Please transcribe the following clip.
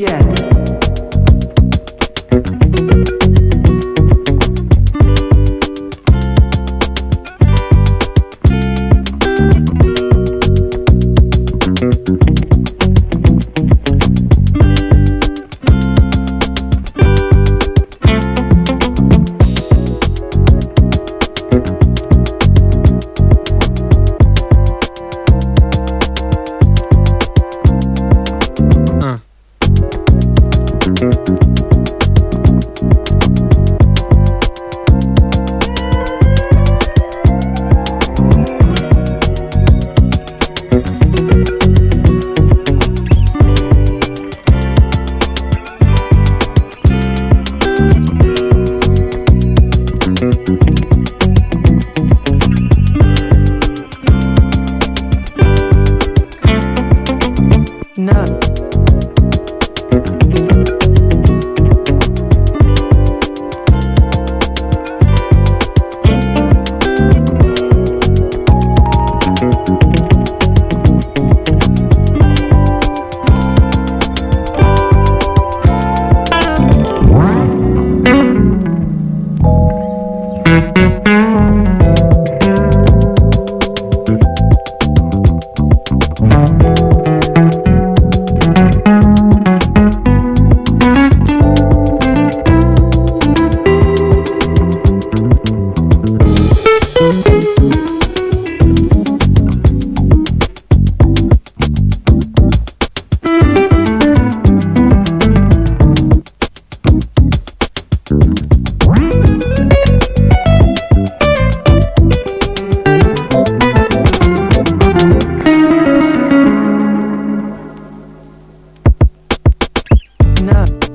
Yeah. No.